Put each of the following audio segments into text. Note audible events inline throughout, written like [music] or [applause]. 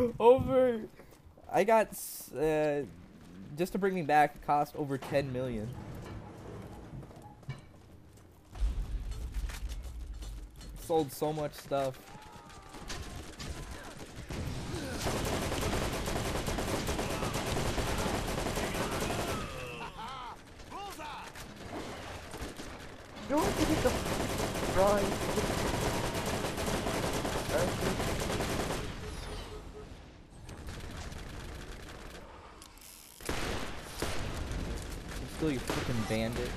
[laughs] over. I got uh, just to bring me back. Cost over ten million. Sold so much stuff. You want to get the prize? You still, you freaking bandit.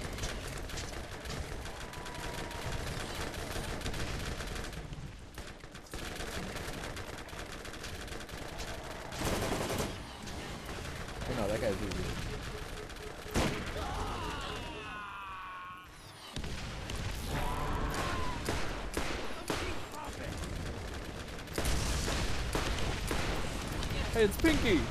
Oh no, that guy's easy. Hey, it's Pinky!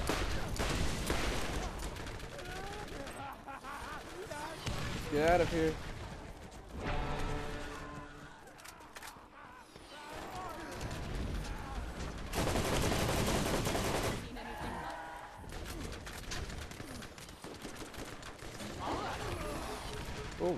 Get out of here. Oh.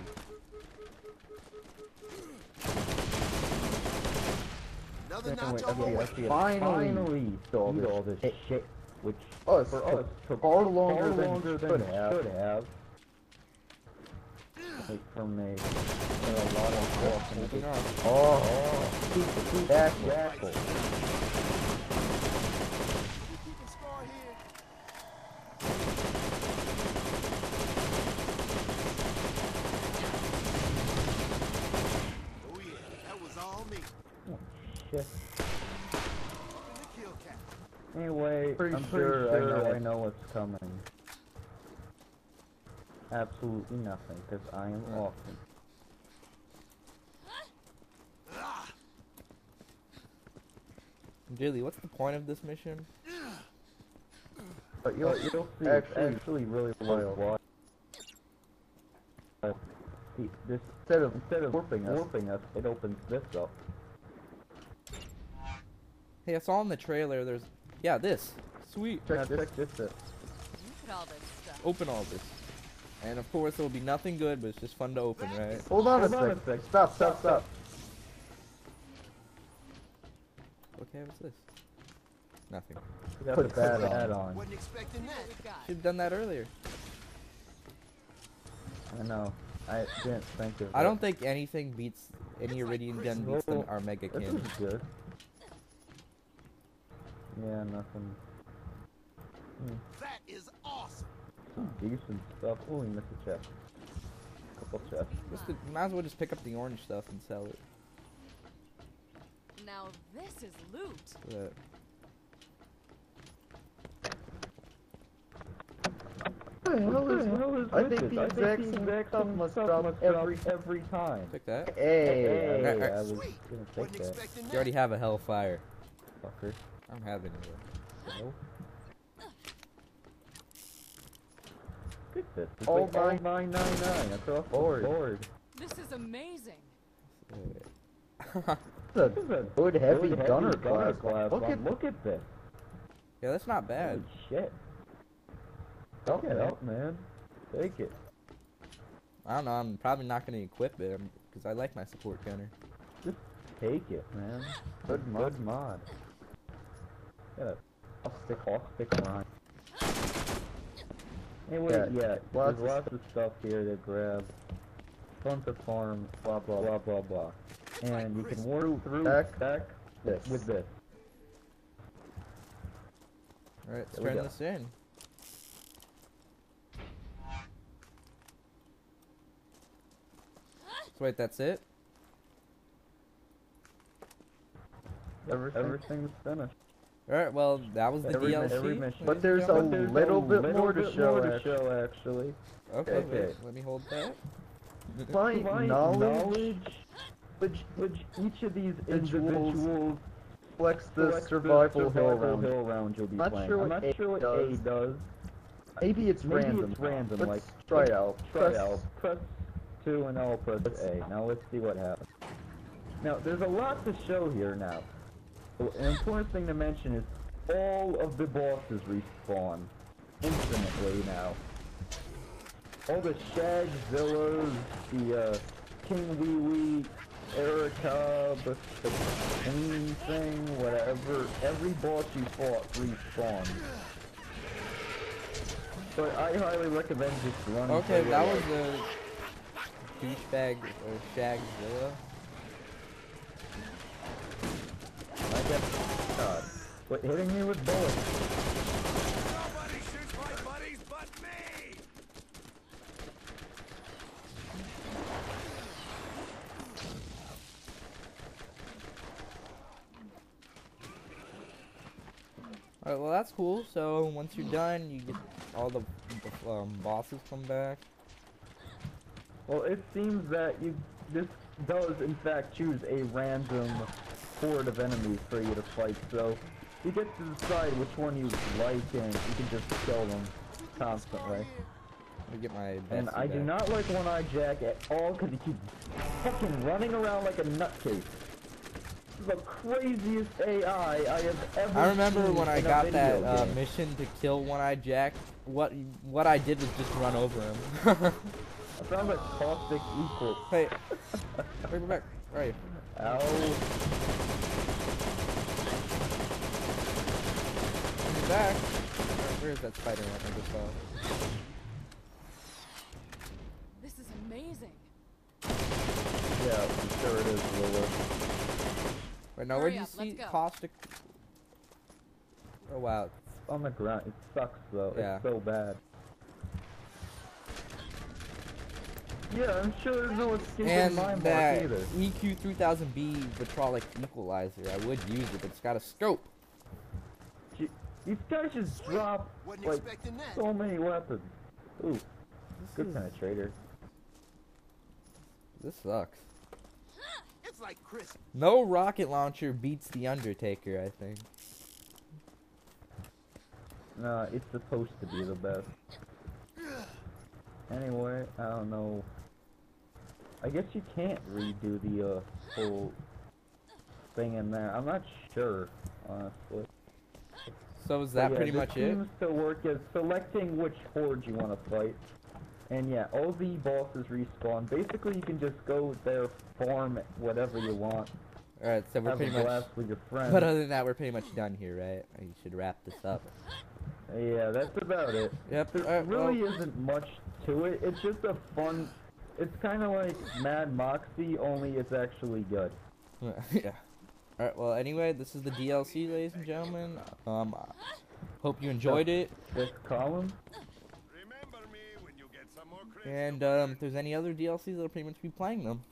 Another notch wait, on my okay, weight. okay, finally, finally saw beat all this shit, shit, which oh, us for took us took far longer far than longer should have. should have. Like from a, a lot of walking. Holding on. Oh, oh, keep the back, jackal. Keeping score here. Oh yeah, that was all me. Shit. Open the kill cap. Anyway, Pretty I'm sure pretty I know I know what's coming. Absolutely nothing, because I am Yeah. awesome. Jilly, what's the point of this mission? But you'll, you'll see, actually, it's actually really worthwhile. Uh, see, this instead of instead of warping us, warping us, it opens this up. Hey, I saw in the trailer there's. Yeah, this. Sweet. check Now this. check this out. Look at all this stuff. Open all this. And of course, it'll be nothing good, but it's just fun to open, right? Hold on Hold a on sec. Stop, stop, stop. Okay, what's this? Nothing. You got Put to that put on. wasn't expecting that. Should've done that earlier. I know. I didn't think of I don't think anything beats any Eridian gun beats than our Mega This is good. Yeah, nothing. Hmm. That is awesome. Some decent stuff. Oh, we missed a chest. Couple chests. Just to, might as well just pick up the orange stuff and sell it. Now this is loot. But What the hell is hell is I think this? the exact same exact stuff must drop every- every time. take that. Hey, Hey, Alright, I was Sweet. gonna take Wasn't that. You already have a Hellfire. Fucker. I don't have any though. No. Look at this. It's All like all 999 across the Board. board. This is amazing. This is a a good heavy good gunner gunner class. class. Look at look at this. yeah, that's not bad. Holy shit. Look Look it it. up, man. Take it. I don't know. I'm probably not gonna equip it um, because I like my support gunner. Just take it, man. [gasps] Good mod. Good mod. Got a caustic, caustic rhyme. Anyway, Yeah, yeah, lots there's of lots of stuff here to grab. Fun of farm, blah blah blah blah blah. And you can work through Back. back this. with this. All right, let's turn this in. So wait, that's it? Everything, everything's finished. All right. Well, that was the Every, DLC. every mission. But there's But a little bit more to bit show, more to actually. show, actually. Okay. Okay. Wait, let me hold that. Find Find knowledge, which, which each of these Individuals individuals flex the selects survival, hill survival round. hill round you'll be Not playing. sure I'm not A sure what does. A does. Maybe it's Maybe random. it's random, Let's like try it out. Try Press- out. Press two and I'll press A. Now let's see what happens. Now there's a lot to show here now. An important thing to mention is all of the bosses respawn infinitely now. All the Shagzillas, the uh, King Wee Wee, Erica, the, Queen thing, whatever. Every boss you fought respawned. But I highly recommend just running. Okay, that was a douchebag or Shagzilla. God. But hitting me with bullets. Nobody shoots my buddies but me! Alright, well that's cool. So once you're done, you get all the, the um, bosses come back. Well, it seems that you this does in fact choose a random horde of enemies for you to fight. So you get to decide which one you like, and you can just kill them constantly. Let me get my And I do not like One Eye Jack at all because he keeps fucking running around like a nutcase. This is the craziest AI I have ever I remember when I got that uh, mission to kill One Eye Jack. What what I did was just run over him. It sounds like caustic equal. hey, bring me back. Right. Ow. Bring me back. Where- Where is that spider one I just saw? This is amazing. Yeah, I'm sure it is, Lilith. Wait, now Hurry where'd you up, see caustic? Oh wow. On the ground. It sucks though. Yeah. It's so bad. Yeah, I'm sure there's no escaping And my mark that either. EQ 3000B Vitriolic Equalizer. I would use it, but it's got a scope. Gee, These guys just Sweet. drop Wasn't like expecting that. so many weapons. Ooh, This good is- penetrator. This sucks. [gasps] It's like Chris. No rocket launcher beats the Undertaker, I think. Nah, it's supposed to be the best. [sighs] Anyway, I don't know. I guess you can't redo the uh, whole thing in there. I'm not sure, honestly. So is that yeah, pretty much it? seems to work as selecting which horde you want to fight. And yeah, all the bosses respawn. Basically, you can just go there, farm whatever you want, Alright, so we're have pretty much. with your friends. But other than that, we're pretty much done here, right? You should wrap this up. Yeah, that's about it. Yep. There well- really isn't much to it. It's just a fun. It's kind of like Mad Moxxi, only it's actually good. [laughs] yeah. Alright, well, anyway, this is the DLC, ladies and gentlemen. Um, hope you enjoyed it. This column. Remember me when you get some more. And um, if there's any other DLCs, I'll pretty much be playing them.